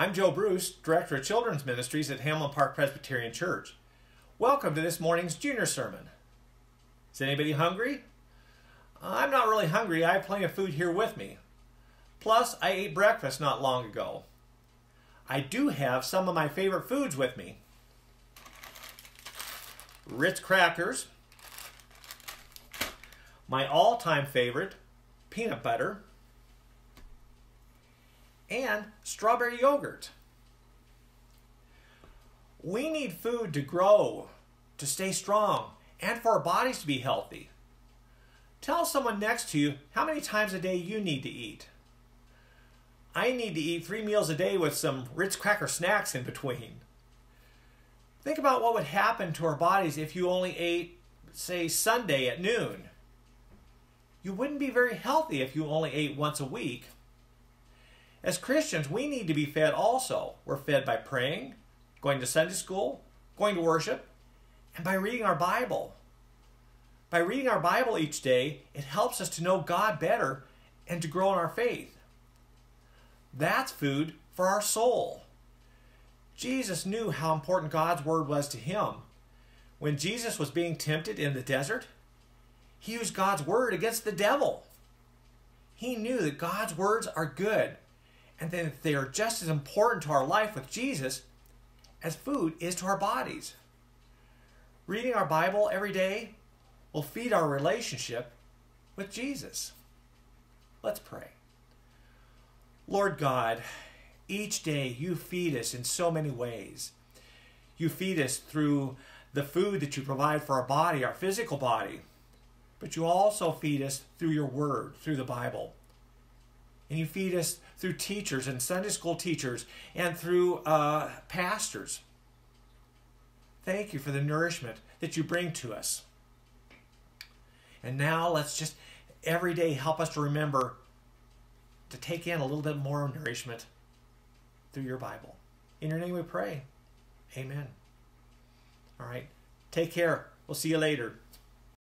I'm Joe Bruce, Director of Children's Ministries at Hamblen Park Presbyterian Church. Welcome to this morning's junior sermon. Is anybody hungry? I'm not really hungry. I have plenty of food here with me. Plus, I ate breakfast not long ago. I do have some of my favorite foods with me. Ritz crackers, my all-time favorite, peanut butter, and strawberry yogurt. We need food to grow, to stay strong, and for our bodies to be healthy. Tell someone next to you how many times a day you need to eat. I need to eat three meals a day with some Ritz cracker snacks in between. Think about what would happen to our bodies if you only ate, say, Sunday at noon. You wouldn't be very healthy if you only ate once a week. As Christians, we need to be fed also. We're fed by praying, going to Sunday school, going to worship, and by reading our Bible. By reading our Bible each day, it helps us to know God better and to grow in our faith. That's food for our soul. Jesus knew how important God's Word was to him. When Jesus was being tempted in the desert, he used God's Word against the devil. He knew that God's words are good and that they are just as important to our life with Jesus as food is to our bodies. Reading our Bible every day will feed our relationship with Jesus. Let's pray. Lord God, each day you feed us in so many ways. You feed us through the food that you provide for our body, our physical body, but you also feed us through your word, through the Bible. And you feed us through teachers and Sunday school teachers and through uh, pastors. Thank you for the nourishment that you bring to us. And now let's just every day help us to remember to take in a little bit more nourishment through your Bible. In your name we pray. Amen. All right. Take care. We'll see you later.